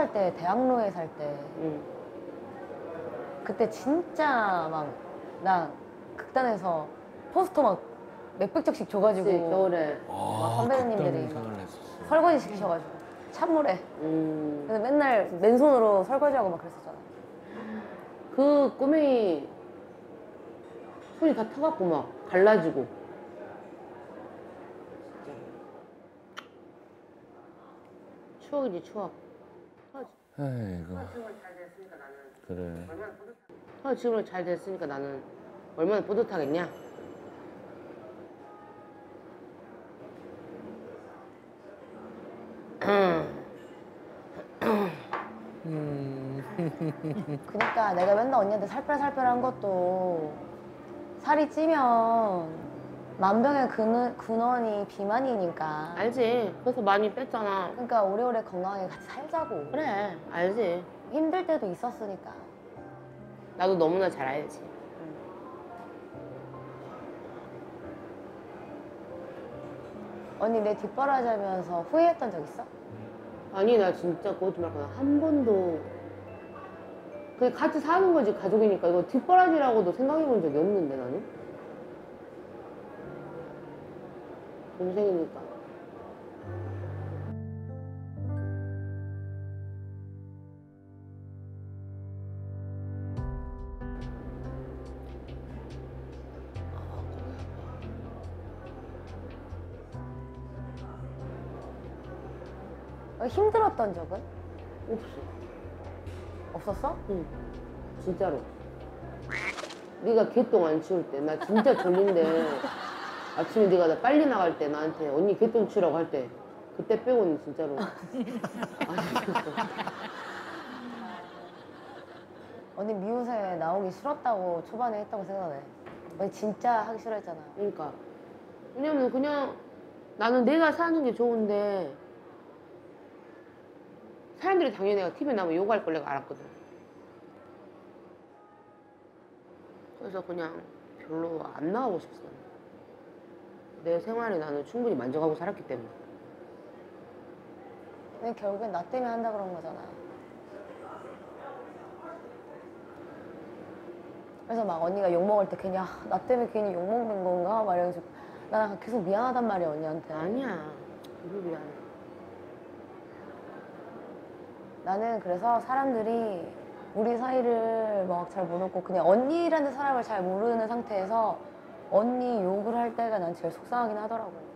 살 때 대학로에 살때 응. 그때 진짜 막 나 극단에서 포스터 막 몇백 장씩 줘가지고 그치, 겨울에. 막 선배님들이 극단 생활을 했었어. 설거지 시키셔가지고 찬물에 음. 그래서 맨날 맨손으로 설거지하고 막 그랬었잖아 그 꼬맹이 손이 다 타갖고 막 갈라지고. 추억이지 추억. 에이구. 그래. 아, 지금 잘 됐으니까 나는 얼마나 뿌듯하겠냐? 그러니까 내가 맨날 언니한테 살뺄살뺄한 것도 살이 찌면 만병의 근원, 근원이 비만이니까 알지? 그래서 많이 뺐잖아. 그러니까 오래오래 건강하게 같이 살자고 그래, 알지. 힘들 때도 있었으니까 나도 너무나 잘 알지. 언니 내 뒷바라지 하면서 후회했던 적 있어? 아니, 나 진짜 그것도 말고 한 번도. 그냥 같이 사는 거지, 가족이니까. 이거 뒷바라지라고도 생각해 본 적이 없는데, 나는. 동생이니까. 어, 힘들었던 적은? 없어. 없었어? 응, 진짜로. 네가 개똥 안 치울 때 나 진짜 졸린데 아침에 네가 나 빨리 나갈 때 나한테 언니 개똥 치우라고 할 때 그때 빼고는 진짜로. 언니 미우새 나오기 싫었다고 초반에 했다고 생각해 언니 진짜 하기 싫어했잖아 그러니까 왜냐면 그냥 나는 내가 사는 게 좋은데 사람들이 당연히 내가 TV에 나오면 욕할 걸 내가 알았거든. 그래서 그냥 별로 안 나가고 싶었어. 내 생활에 나는 충분히 만족하고 살았기 때문에. 근데 결국엔 나 때문에 한다 그런 거잖아 그래서 막 언니가 욕먹을 때 괜히 아, 나 때문에 괜히 욕먹는 건가? 막 이러면서 나 계속 미안하단 말이야 언니한테 아니야. 이거 미안해. 나는 그래서 사람들이 우리 사이를 막 잘 모르고 그냥 언니라는 사람을 잘 모르는 상태에서 언니 욕을 할 때가 난 제일 속상하긴 하더라고.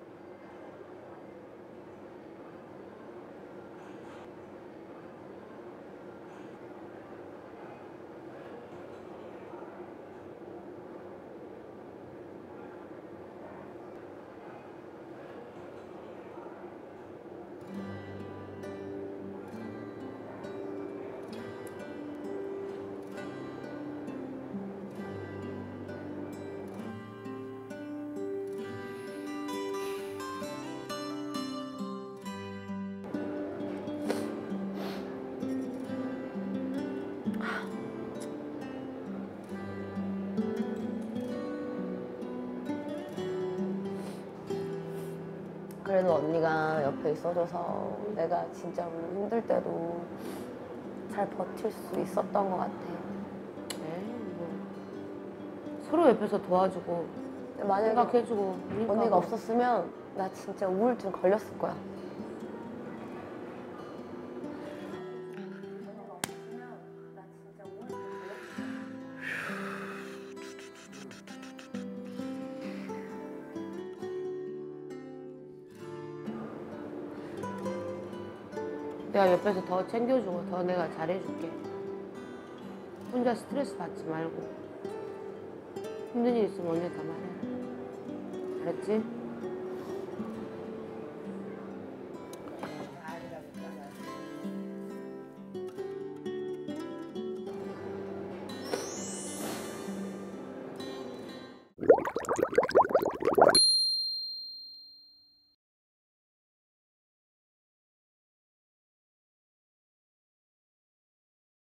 그래도 언니가 옆에 있어줘서 내가 진짜로 힘들 때도 잘 버틸 수 있었던 것 같아. 에이, 뭐. 서로 옆에서 도와주고 만약에 생각해주고 그러니까 언니가 뭐. 없었으면 나 진짜 우울증 걸렸을 거야. 내가 옆에서 더 챙겨주고 더 내가 잘해줄게. 혼자 스트레스 받지 말고 힘든 일 있으면 언니한테 다 말해. 알았지?